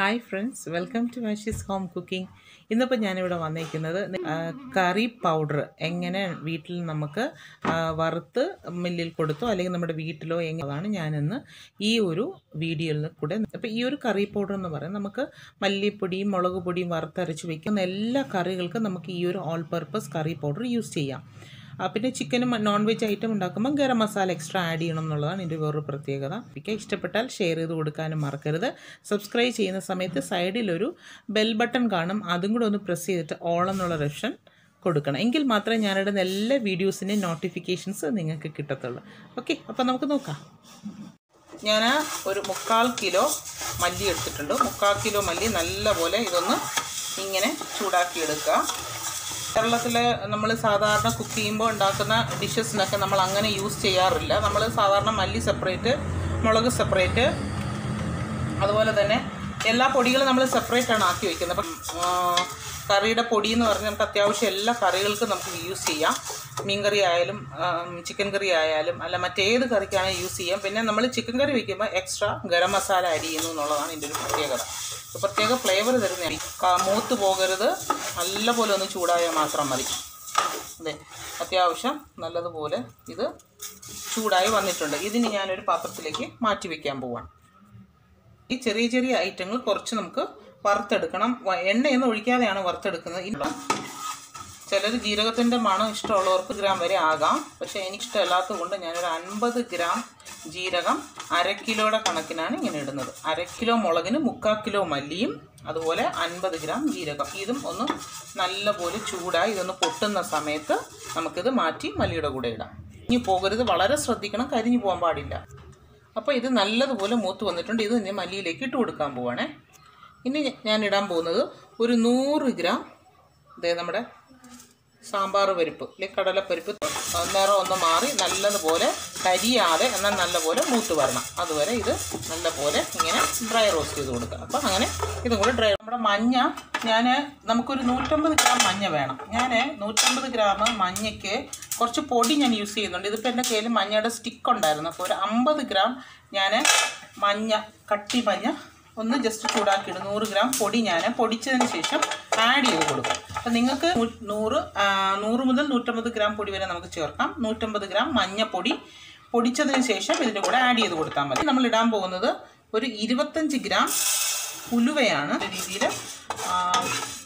Hi friends welcome to Vashi's home cooking ഇന്നിപ്പോൾ ഞാനിവിടെ വന്നിരിക്കുന്നത് കറി പൗഡർ എങ്ങനെ വീട്ടിൽ നമുക്ക് വറുത്ത് മില്ലിൽ കൊടുത്തോ അല്ലെങ്കിൽ നമ്മുടെ വീട്ടിലോ എങ്ങനെയാണ് ഞാനിന്ന് ഈ ഒരു വീഡിയോയിൽ കൂടെ. അപ്പോൾ ഈ ഒരു കറി പൗഡർ എന്ന് പറയുന്നത് നമുക്ക് മല്ലിപ്പൊടിയും മുളക് പൊടിയും വറുത്തരച്ച് വയ്ക്കുന്ന എല്ലാ കറികൾക്കും നമുക്ക് ഈ ഒരു all purpose curry powder use ചെയ്യാം. പിന്നെ ചിക്കനും നോൺ വെജ് ഐറ്റം ഉണ്ടാക്കുമ്പോൾ ഗരം മസാല എക്സ്ട്രാ ആഡ് ചെയ്യണം എന്നുള്ളതാണ് ഇതിന്റെ വേറൊരു പ്രത്യേകത. എനിക്ക് ഇഷ്ടപ്പെട്ടാൽ ഷെയർ ചെയ്ത് കൊടുക്കാനും മറക്കരുത്. സബ്സ്ക്രൈബ് ചെയ്യുന്ന സമയത്ത് സൈഡിലൊരു ബെൽ ബട്ടൺ കാണും. അതും കൂടെ ഒന്ന് പ്രസ് ചെയ്തിട്ട് ഓൾ എന്നുള്ള ഓപ്ഷൻ കൊടുക്കണം. എങ്കിൽ മാത്രമേ ഞാനിടുന്ന എല്ലാ വീഡിയോസിന്റെയും നോട്ടിഫിക്കേഷൻസ് നിങ്ങൾക്ക് കിട്ടത്തുള്ളൂ. ഓക്കെ അപ്പോൾ നമുക്ക് നോക്കാം. ഞാൻ ഒരു മുക്കാൽ കിലോ മല്ലി എടുത്തിട്ടുണ്ട്. മുക്കാൽ കിലോ മല്ലി നല്ലപോലെ ഇതൊന്ന് ഇങ്ങനെ ചൂടാക്കി എടുക്കുക കേരളത്തിൽ നമ്മൾ സാധാരണ കുക്ക് ചെയ്യുമ്പോൾ ഉണ്ടാക്കുന്ന ഡിഷസിനൊക്കെ നമ്മൾ അങ്ങനെ യൂസ് ചെയ്യാറില്ല. നമ്മൾ സാധാരണ മല്ലി സെപ്പറേറ്റ് മുളക് സെപ്പറേറ്റ് അതുപോലെ തന്നെ എല്ലാ പൊടികളും നമ്മൾ സെപ്പറേറ്റ് ആണ് ആക്കി വയ്ക്കുന്നത് അപ്പം കറിയുടെ പൊടി എന്ന് പറഞ്ഞാൽ നമുക്ക് അത്യാവശ്യം എല്ലാ കറികൾക്കും നമുക്ക് യൂസ് ചെയ്യാം. മീൻ കറി ആയാലും ചിക്കൻ കറി ആയാലും അല്ല മറ്റേത് കറിക്കാണെങ്കിൽ യൂസ് ചെയ്യാം. പിന്നെ നമ്മൾ ചിക്കൻ കറി വയ്ക്കുമ്പോൾ എക്സ്ട്രാ ഗരം മസാല അരിയുന്നു എന്നുള്ളതാണ് ഇതിന്റെ ഒരു പ്രത്യേകത. പ്രത്യേക ഫ്ലേവർ തരുന്ന മൂത്ത് പോകരുത്. നല്ലപോലെ ഒന്ന് ചൂടായാൽ മാത്രം മതി. അതെ അത്യാവശ്യം നല്ലതുപോലെ ഇത് ചൂടായി വന്നിട്ടുണ്ട്. ഇതിന് ഞാനൊരു പാത്രത്തിലേക്ക് മാറ്റി വയ്ക്കാൻ പോവാണ്. ഈ ചെറിയ ചെറിയ ഐറ്റങ്ങൾ കുറച്ച് നമുക്ക് വറുത്തെടുക്കണം. എണ്ണയൊന്നും ഒഴിക്കാതെയാണ് വറുത്തെടുക്കുന്നത്. ചിലർ ജീരകത്തിന്റെ മണം ഇഷ്ടമുള്ളവർക്ക് ഗ്രാം വരെ ആകാം. പക്ഷേ എനിക്കിഷ്ടമല്ലാത്തത് കൊണ്ട് ഞാനൊരു അൻപത് ഗ്രാം ജീരകം അര കിലോയുടെ കണക്കിനാണ് ഇങ്ങനെ ഇടുന്നത്. അര കിലോ മുളകിന് മുക്കാൽ കിലോ മല്ലിയും അതുപോലെ അൻപത് ഗ്രാം ജീരകം. ഇതും ഒന്ന് നല്ലപോലെ ചൂടായി ഇതൊന്ന് പൊട്ടുന്ന സമയത്ത് നമുക്കിത് മാറ്റി മല്ലിയുടെ കൂടെ ഇടാം. ഇനി പോകരുത്. വളരെ ശ്രദ്ധിക്കണം. കരിഞ്ഞു പോകാൻ പാടില്ല. അപ്പോൾ ഇത് നല്ലതുപോലെ മൂത്ത് വന്നിട്ടുണ്ട്. ഇത് ഇനി മല്ലിയിലേക്ക് ഇട്ട് കൊടുക്കാൻ പോവാണേ. ഇനി ഞാൻ ഇടാൻ പോകുന്നത് ഒരു നൂറ് ഗ്രാം ഇതേ നമ്മുടെ സാമ്പാർ പരിപ്പ് അല്ലെങ്കിൽ കടലപ്പരിപ്പ്. നിറം ഒന്ന് മാറി നല്ലതുപോലെ കരിയാതെ എന്നാൽ നല്ലപോലെ മൂത്ത് വരണം. അതുവരെ ഇത് നല്ലപോലെ ഇങ്ങനെ ഡ്രൈ റോസ്റ്റ് ചെയ്ത് കൊടുക്കുക. അപ്പം അങ്ങനെ ഇതും കൂടെ ഡ്രൈ നമ്മുടെ മഞ്ഞ ഞാൻ നമുക്കൊരു നൂറ്റമ്പത് ഗ്രാം മഞ്ഞ വേണം. ഞാൻ നൂറ്റമ്പത് ഗ്രാം മഞ്ഞയ്ക്ക് കുറച്ച് പൊടി ഞാൻ യൂസ് ചെയ്യുന്നുണ്ട്. ഇതിപ്പോൾ എന്റെ കയ്യിൽ മഞ്ഞയുടെ സ്റ്റിക്ക് ഉണ്ടായിരുന്നു. അപ്പോൾ ഒരു അമ്പത് ഗ്രാം ഞാൻ മഞ്ഞ കട്ടി മഞ്ഞ ഒന്ന് ജസ്റ്റ് ചൂടാക്കിയിട്ട് നൂറ് ഗ്രാം പൊടി ഞാൻ പൊടിച്ചതിന് ശേഷം ആഡ് ചെയ്ത് കൊടുക്കും. അപ്പം നിങ്ങൾക്ക് നൂറ് നൂറ് മുതൽ നൂറ്റമ്പത് ഗ്രാം പൊടി വരെ നമുക്ക് ചേർക്കാം. നൂറ്റമ്പത് ഗ്രാം മഞ്ഞപ്പൊടി പൊടിച്ചതിന് ശേഷം ഇതിന്റെ കൂടെ ആഡ് ചെയ്ത് കൊടുത്താൽ മതി. നമ്മൾ ഇടാൻ പോകുന്നത് ഒരു ഇരുപത്തഞ്ച് ഗ്രാം ഉലുവയാണ്. രീതിയിൽ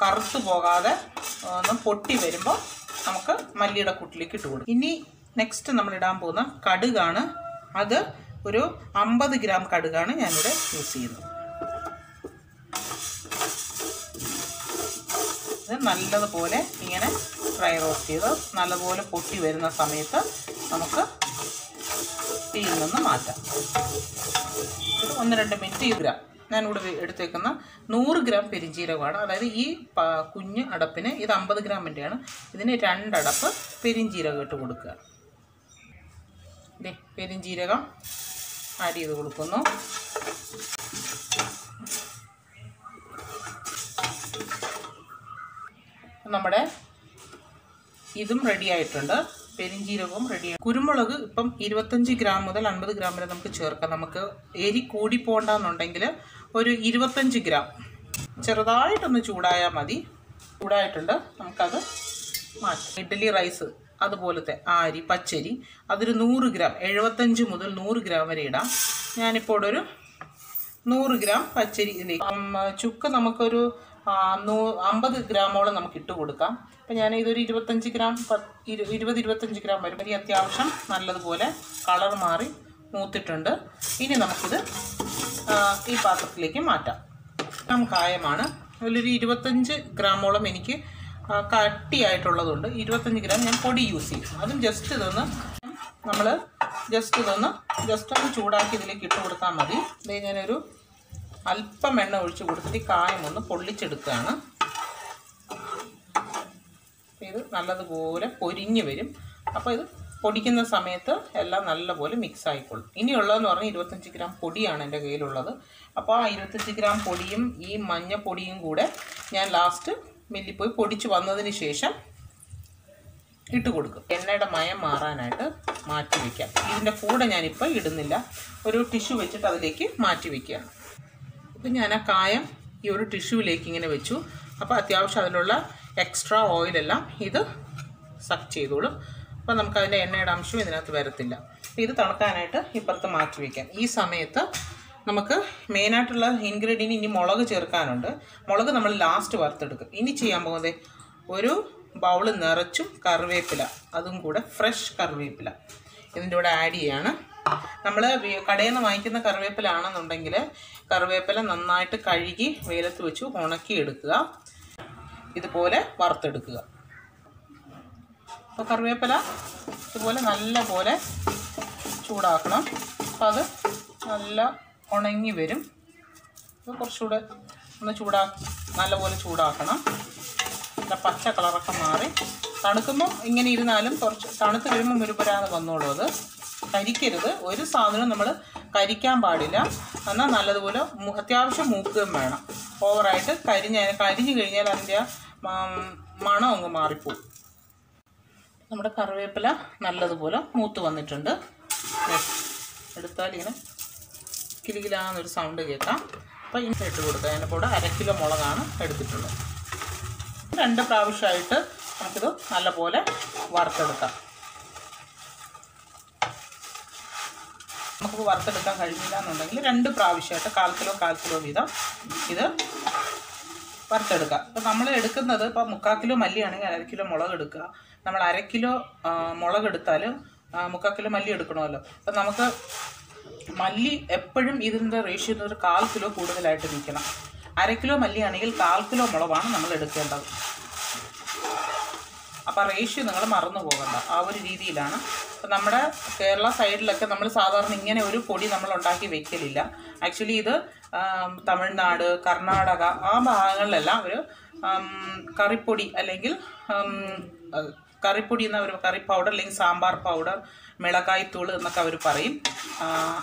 കറുത്തു പോകാതെ ഒന്ന് പൊട്ടി വരുമ്പോൾ നമുക്ക് മല്ലിയുടെ കൂട്ടിലേക്ക് ഇട്ട് കൊടുക്കും. ഇനി നെക്സ്റ്റ് നമ്മൾ ഇടാൻ പോകുന്ന കടുകാണ്. അത് ഒരു അമ്പത് ഗ്രാം കടുകാണ് ഞാനിവിടെ യൂസ് ചെയ്യുന്നത്. നല്ലതുപോലെ ഇങ്ങനെ ഫ്രൈ റോസ്റ്റ് ചെയ്ത് നല്ലതുപോലെ പൊട്ടി വരുന്ന സമയത്ത് നമുക്ക് തീയിൽ നിന്ന് മാറ്റാം. ഒരു ഒന്ന് രണ്ട് മിനിറ്റ് ഈ ഗ്രാം. ഞാനിവിടെ എടുത്തേക്കുന്ന നൂറ് ഗ്രാം പെരിഞ്ചീരകമാണ്. അതായത് ഈ കുഞ്ഞ് അടപ്പിന് ഇത് അമ്പത് ഗ്രാമിന്റെയാണ് ഇതിന് രണ്ടടപ്പ് പെരിഞ്ചീരകം ഇട്ട് കൊടുക്കുക. പെരിഞ്ചീരകം ആഡ് ചെയ്ത് കൊടുക്കുന്നു. നമ്മുടെ ഇതും റെഡി ആയിട്ടുണ്ട്. പെരിഞ്ജീരകവും റെഡി കുരുമുളക് ഇപ്പം ഇരുപത്തഞ്ച് ഗ്രാം മുതൽ അൻപത് ഗ്രാം വരെ നമുക്ക് ചേർക്കാം. നമുക്ക് എരി കൂടി പോകണ്ടെന്നുണ്ടെങ്കിൽ ഒരു ഇരുപത്തഞ്ച് ഗ്രാം. ചെറുതായിട്ടൊന്ന് ചൂടായാൽ മതി. ചൂടായിട്ടുണ്ട്. നമുക്കത് മാറ്റാം. ഇഡ്ഡലി റൈസ് അതുപോലത്തെ ആ അരി പച്ചരി അതൊരു നൂറ് ഗ്രാം എഴുപത്തഞ്ച് മുതൽ നൂറ് ഗ്രാം വരെ ഇടാം. ഞാനിപ്പോൾ ഒരു നൂറ് ഗ്രാം പച്ചരി ചുക്ക് നമുക്കൊരു നൂ അമ്പത് ഗ്രാമോളം നമുക്ക് ഇട്ട് കൊടുക്കാം. അപ്പം ഞാൻ ഇതൊരു ഇരുപത്തഞ്ച് ഗ്രാം ഇരുപത് ഇരുപത്തഞ്ച് ഗ്രാം വരും. ഈ അത്യാവശ്യം നല്ലതുപോലെ കളർ മാറി മൂത്തിട്ടുണ്ട്. ഇനി നമുക്കിത് ഈ പാത്രത്തിലേക്ക് മാറ്റാം. കായമാണ്. അതിലൊരു ഇരുപത്തഞ്ച് ഗ്രാമോളം എനിക്ക് കട്ടിയായിട്ടുള്ളതുണ്ട്. ഇരുപത്തഞ്ച് ഗ്രാം ഞാൻ പൊടി യൂസ് ചെയ്യും. അതും ജസ്റ്റ് ഇതൊന്ന് നമ്മൾ ജസ്റ്റ് ഇതൊന്ന് ജസ്റ്റ് ഒന്ന് ചൂടാക്കി ഇതിലേക്ക് ഇട്ട് കൊടുത്താൽ മതി. ഇത് ഞാനൊരു അല്പം എണ്ണ ഒഴിച്ച് കൊടുത്തിട്ട് കായം ഒന്ന് പൊള്ളിച്ചെടുക്കുകയാണ്. ഇത് നല്ലതുപോലെ പൊരിഞ്ഞ് വരും. അപ്പോൾ ഇത് പൊടിക്കുന്ന സമയത്ത് എല്ലാം നല്ലപോലെ മിക്സ് ആയിക്കോളും ഇനിയുള്ളതെന്ന് പറഞ്ഞാൽ ഇരുപത്തഞ്ച് ഗ്രാം പൊടിയാണ് എന്റെ കയ്യിലുള്ളത്. അപ്പോൾ ആ ഇരുപത്തഞ്ച് ഗ്രാം പൊടിയും ഈ മഞ്ഞപ്പൊടിയും കൂടെ ഞാൻ ലാസ്റ്റ് മില്ലിൽ പോയി പൊടിച്ച് വന്നതിന് ശേഷം ഇട്ട് കൊടുക്കും. എണ്ണയുടെ മയം മാറാനായിട്ട് മാറ്റി വയ്ക്കാം ഇതിന്റെ കൂടെ ഞാനിപ്പോൾ ഇടുന്നില്ല. ഒരു ടിഷ്യൂ വെച്ചിട്ട് അതിലേക്ക് മാറ്റി വയ്ക്കുകയാണ് ഇപ്പം ഞാൻ ആ കായം ഈ ഒരു ടിഷ്യൂവിലേക്ക് ഇങ്ങനെ വെച്ചു. അപ്പോൾ അത്യാവശ്യം അതിലുള്ള എക്സ്ട്രാ ഓയിലെല്ലാം ഇത് സക്ക് ചെയ്തോളും. അപ്പോൾ നമുക്ക് അതിന്റെ എണ്ണയുടെ അംശം ഇതിനകത്ത് വരത്തില്ല. ഇത് തണുക്കാനായിട്ട് ഇപ്പുറത്ത് മാറ്റി വയ്ക്കാം ഈ സമയത്ത് നമുക്ക് മെയിനായിട്ടുള്ള ഇൻഗ്രീഡിയന്റ് ഇനി മുളക് ചേർക്കാനുണ്ട്. മുളക് നമ്മൾ ലാസ്റ്റ് വറുത്തെടുക്കും. ഇനി ചെയ്യാൻ പോകുന്നത് ഒരു ബൗൾ നിറച്ചും കറിവേപ്പില. അതും കൂടെ ഫ്രഷ് കറിവേപ്പില. ഇതിന്റെ കൂടെ ആഡ് ചെയ്യാണ്. നമ്മൾ കടയിൽ നിന്ന് വാങ്ങിക്കുന്ന കറിവേപ്പില ആണെന്നുണ്ടെങ്കിൽ കറിവേപ്പില നന്നായിട്ട് കഴുകി വെയിലത്ത് വെച്ച് ഉണക്കി എടുക്കുക ഇതുപോലെ വറുത്തെടുക്കുക. അപ്പോൾ കറിവേപ്പില ഇതുപോലെ നല്ല പോലെ ചൂടാക്കണം. അപ്പോൾ അത് നല്ല ഉണങ്ങി വരും. അപ്പോൾ കുറച്ചുകൂടെ ഒന്ന് ചൂടാ നല്ലപോലെ ചൂടാക്കണം. നല്ല പച്ച കളറൊക്കെ മാറി. തണുക്കുമ്പോൾ ഇങ്ങനെ ഇരുന്നാലും കുറച്ച് തണുത്ത് വരുമ്പോൾ മുരുപരാന്ന് വന്നോളൂ അത്. കരിക്കരുത്. ഒരു സാധനവും നമ്മൾ കരിക്കാൻ പാടില്ല. എന്നാൽ നല്ലതുപോലെ അത്യാവശ്യം മൂക്കുകയും വേണം. ഓവറായിട്ട് കരിഞ്ഞ കരിഞ്ഞു കഴിഞ്ഞാൽ അതിന്റെ മണം അങ്ങ് മാറിപ്പോവും. നമ്മുടെ കറിവേപ്പില നല്ലതുപോലെ മൂത്ത് വന്നിട്ടുണ്ട്. എടുത്താൽ ഇങ്ങനെ കിലുകിലാന്നൊരു സൗണ്ട് കേൾക്കാം. അപ്പോൾ ഇങ്ങനെ ഇട്ട് കൊടുക്കുക അതിന്റെ കൂടെ അര കിലോ മുളകാണ് എടുത്തിട്ടുള്ളത്. രണ്ട് പ്രാവശ്യമായിട്ട് നമുക്കിത് നല്ലപോലെ വറുത്തെടുക്കാം. നമുക്ക് വറുത്തെടുക്കാൻ കഴിഞ്ഞില്ല എന്നുണ്ടെങ്കിൽ രണ്ട് പ്രാവശ്യമായിട്ട് കാൽ കിലോ കാൽ കിലോ വീതം ഇത് വറുത്തെടുക്കുക. അപ്പോൾ നമ്മൾ എടുക്കുന്നത് ഇപ്പോൾ മുക്കാൽ കിലോ മല്ലിയാണെങ്കിൽ അര കിലോ മുളക് എടുക്കുക. നമ്മൾ അര കിലോ മുളക് എടുത്താൽ ആ, മുക്കാൽ കിലോ മല്ലി എടുക്കണമല്ലോ. അപ്പം നമുക്ക് മല്ലി എപ്പോഴും ഇതിന്റെ റേഷ്യോ ഒരു കാൽ കിലോ കൂടുതലായിട്ട് നിൽക്കണം. അര കിലോ മല്ലിയാണെങ്കിൽ കാൽ കിലോ മുളകാണ് നമ്മൾ എടുക്കേണ്ടത്. അപ്പോൾ റേഷ്യോ നിങ്ങൾ മറന്നു പോകണ്ട ആ ഒരു രീതിയിലാണ് അപ്പം നമ്മുടെ കേരള സൈഡിലൊക്കെ നമ്മൾ സാധാരണ ഇങ്ങനെ ഒരു പൊടി നമ്മൾ ഉണ്ടാക്കി വെക്കലില്ല. ആക്ച്വലി ഇത് തമിഴ്നാട് കർണാടക ആ ഭാഗങ്ങളിലെല്ലാം ഒരു കറിപ്പൊടി അല്ലെങ്കിൽ കറിപ്പൊടി എന്ന ഒരു കറി പൗഡർ അല്ലെങ്കിൽ സാമ്പാർ പൗഡർ മിളകായ്ത്തൂൾ എന്നൊക്കെ അവർ പറയും.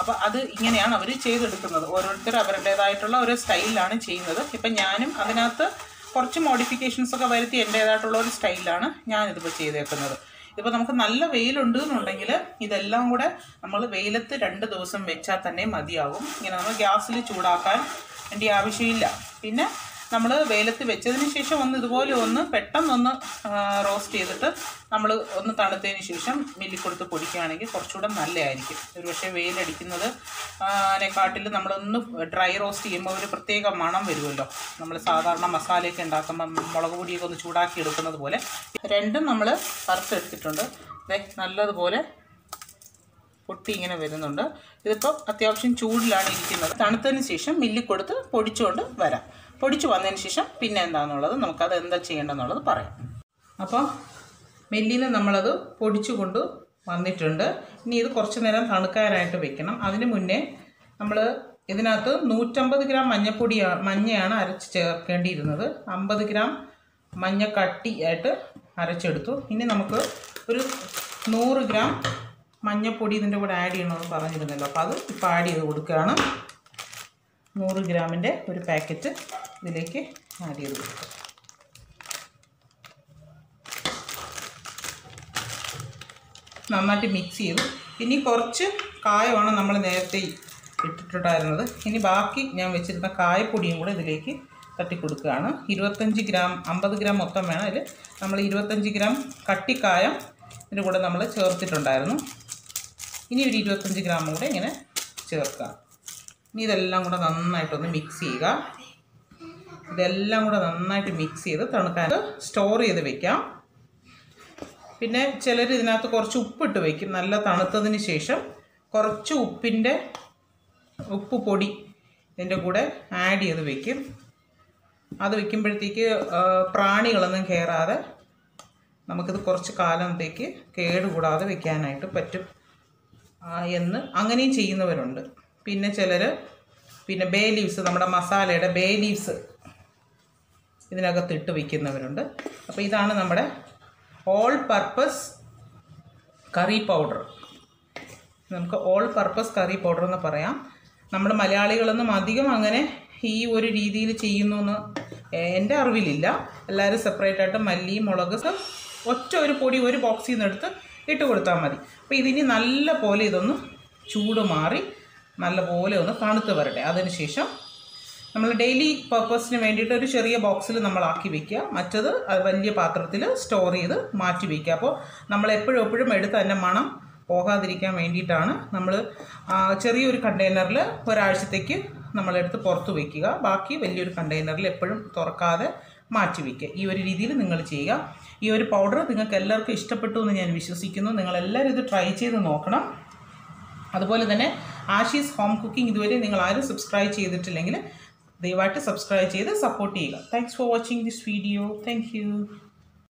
അപ്പോൾ അത് ഇങ്ങനെയാണ് അവർ ചെയ്തെടുക്കുന്നത്. ഓരോരുത്തർ അവരുടേതായിട്ടുള്ള ഒരു സ്റ്റൈലിലാണ് ചെയ്യുന്നത്. ഇപ്പം ഞാനും അതിനകത്ത് കുറച്ച് മോഡിഫിക്കേഷൻസ് ഒക്കെ വരുത്തി എന്റേതായിട്ടുള്ള ഒരു സ്റ്റൈലിലാണ് ഞാനിതിപ്പോൾ ചെയ്തേക്കുന്നത്. ഇതിപ്പോൾ നമുക്ക് നല്ല വെയിലുണ്ട് എന്നുണ്ടെങ്കിൽ ഇതെല്ലാം കൂടെ നമ്മൾ വെയിലത്ത് രണ്ട് ദിവസം വെച്ചാൽ തന്നെ മതിയാവും. ഇങ്ങനെ നമ്മൾ ഗ്യാസിൽ ചൂടാക്കാൻ വേണ്ടി ആവശ്യമില്ല. പിന്നെ നമ്മൾ വെയിലത്ത് വെച്ചതിന് ശേഷം ഒന്ന് ഇതുപോലെ ഒന്ന് പെട്ടെന്നൊന്ന് റോസ്റ്റ് ചെയ്തിട്ട് നമ്മൾ ഒന്ന് തണുത്തതിന് ശേഷം മില്ലിൽ കൊടുത്ത് പൊടിക്കുകയാണെങ്കിൽ കുറച്ചുകൂടെ നല്ലതായിരിക്കും. ഒരു പക്ഷേ വെയിലടിക്കുന്നത് അതിനെക്കാട്ടിൽ നമ്മളൊന്ന് ഡ്രൈ റോസ്റ്റ് ചെയ്യുമ്പോൾ ഒരു പ്രത്യേക മണം വരുമല്ലോ. നമ്മൾ സാധാരണ മസാലയൊക്കെ ഉണ്ടാക്കുമ്പോൾ മുളക് പൊടിയൊക്കെ ഒന്ന് ചൂടാക്കി എടുക്കുന്നത് പോലെ രണ്ടും നമ്മൾ വറുത്തെടുത്തിട്ടുണ്ട് ദേ നല്ലതുപോലെ പൊട്ടി ഇങ്ങനെ വരുന്നുണ്ട്. ഇതിപ്പോൾ അത്യാവശ്യം ചൂടിലാണ് ഇരിക്കുന്നത്. തണുത്തതിന് ശേഷം മില്ലിൽ കൊടുത്ത് പൊടിച്ചുകൊണ്ട് വരാം. പൊടിച്ചു വന്നതിന് ശേഷം പിന്നെ എന്താണെന്നുള്ളത് നമുക്കത് എന്താ ചെയ്യേണ്ടതെന്നുള്ളത് പറയാം. അപ്പോൾ മെല്ലിന് നമ്മളത് പൊടിച്ചു കൊണ്ട് വന്നിട്ടുണ്ട്. ഇനി ഇത് കുറച്ച് നേരം തണുക്കാനായിട്ട് വെക്കണം. അതിന് മുന്നേ നമ്മൾ ഇതിനകത്ത് നൂറ്റമ്പത് ഗ്രാം മഞ്ഞപ്പൊടി മഞ്ഞയാണ് അരച്ച് ചേർക്കേണ്ടിയിരുന്നത്. അമ്പത് ഗ്രാം മഞ്ഞ കട്ടിയായിട്ട് അരച്ചെടുത്തു. ഇനി നമുക്ക് ഒരു നൂറ് ഗ്രാം മഞ്ഞപ്പൊടി ഇതിന്റെ കൂടെ ആഡ് ചെയ്യണമെന്ന് പറഞ്ഞിരുന്നല്ലോ. അപ്പോൾ അത് ഇപ്പോൾ ആഡ് ചെയ്ത് കൊടുക്കുകയാണ്. നൂറ് ഗ്രാമിന്റെ ഒരു പാക്കറ്റ് ഇതിലേക്ക് ആഡ് ചെയ്ത് കൊടുക്കും. നന്നായിട്ട് മിക്സ് ചെയ്തു. ഇനി കുറച്ച് കായമാണ് നമ്മൾ നേരത്തെ ഇട്ടിട്ടുണ്ടായിരുന്നത്. ഇനി ബാക്കി ഞാൻ വെച്ചിരുന്ന കായപ്പൊടിയും കൂടെ ഇതിലേക്ക് തട്ടിക്കൊടുക്കുകയാണ്. ഇരുപത്തഞ്ച് ഗ്രാം അമ്പത് ഗ്രാം മൊത്തം വേണം. അതിൽ നമ്മൾ ഇരുപത്തഞ്ച് ഗ്രാം കട്ടിക്കായം ഇതിന്റെ കൂടെ നമ്മൾ ചേർത്തിട്ടുണ്ടായിരുന്നു. ഇനി ഒരു ഇരുപത്തഞ്ച് ഗ്രാം കൂടെ ഇങ്ങനെ ചേർക്കുക ഇനി ഇതെല്ലാം കൂടെ നന്നായിട്ടൊന്ന് മിക്സ് ചെയ്യുക. ഇതെല്ലാം കൂടെ നന്നായിട്ട് മിക്സ് ചെയ്ത് തണുക്കാൻ സ്റ്റോർ ചെയ്ത് വെക്കാം. പിന്നെ ചിലർ ഇതിനകത്ത് കുറച്ച് ഉപ്പിട്ട് വയ്ക്കും നല്ല തണുത്തതിന് ശേഷം കുറച്ച് ഉപ്പിന്റെ ഉപ്പ് പൊടി ഇതിന്റെ കൂടെ ആഡ് ചെയ്ത് വയ്ക്കും അത് വയ്ക്കുമ്പോഴത്തേക്ക് പ്രാണികളൊന്നും കയറാതെ നമുക്കിത് കുറച്ച് കാലത്തേക്ക് കേടുകൂടാതെ വയ്ക്കാനായിട്ട് പറ്റും. എന്ന് അങ്ങനെയും ചെയ്യുന്നവരുണ്ട്. പിന്നെ ചിലർ പിന്നെ ബേ ലീവ്സ് നമ്മുടെ മസാലയുടെ ബേ ലീവ്സ് ഇതിനകത്ത് ഇട്ട് വയ്ക്കുന്നവരുണ്ട് അപ്പോൾ ഇതാണ് നമ്മുടെ ഓൾ പർപ്പസ് കറി പൗഡർ നമുക്ക് ഓൾ പർപ്പസ് കറി പൗഡർ എന്ന് പറയാം. നമ്മൾ മലയാളികളൊന്നും അധികം അങ്ങനെ ഈ ഒരു രീതിയിൽ ചെയ്യുന്നു എന്ന് എന്റെ അറിവിലില്ല. എല്ലാവരും സെപ്പറേറ്റ് ആയിട്ട് മല്ലിയും മുളക് ഒറ്റ ഒരു പൊടി ഒരു ബോക്സിൽ നിന്ന് എടുത്ത് ഇട്ട് കൊടുത്താൽ മതി. അപ്പോൾ ഇതിനി നല്ല പോലെ ഇതൊന്ന് ചൂട് മാറി നല്ല പോലെ ഒന്ന് തണുത്ത് വരട്ടെ. അതിനുശേഷം നമ്മൾ ഡെയിലി പർപ്പസിന് വേണ്ടിയിട്ട് ഒരു ചെറിയ ബോക്സിൽ നമ്മൾ ആക്കി വെക്കുക. മറ്റത് വലിയ പാത്രത്തിൽ സ്റ്റോർ ചെയ്ത് മാറ്റി വയ്ക്കുക അപ്പോൾ നമ്മൾ എപ്പോഴും എപ്പോഴും എടുത്ത് തന്നെ മണം പോകാതിരിക്കാൻ വേണ്ടിയിട്ടാണ് നമ്മൾ ചെറിയൊരു കണ്ടെയ്നറിൽ ഒരാഴ്ചത്തേക്ക് നമ്മളെടുത്ത് പുറത്ത് വയ്ക്കുക ബാക്കി വലിയൊരു കണ്ടെയ്നറിൽ എപ്പോഴും തുറക്കാതെ മാറ്റി വയ്ക്കുക ഈ ഒരു രീതിയിൽ നിങ്ങൾ ചെയ്യുക. ഈ ഒരു പൗഡർ നിങ്ങൾക്ക് എല്ലാവർക്കും ഇഷ്ടപ്പെട്ടു എന്ന് ഞാൻ വിശ്വസിക്കുന്നു. നിങ്ങളെല്ലാവരും ഇത് ട്രൈ ചെയ്ത് നോക്കണം. അതുപോലെ തന്നെ ആഷീസ് ഹോം കുക്കിംഗ് ഇതുവരെ നിങ്ങൾ ആരും സബ്സ്ക്രൈബ് ചെയ്തിട്ടില്ലെങ്കിൽ ദയവായിട്ട് സബ്സ്ക്രൈബ് ചെയ്ത് സപ്പോർട്ട് ചെയ്യുക. Thanks for watching this video thank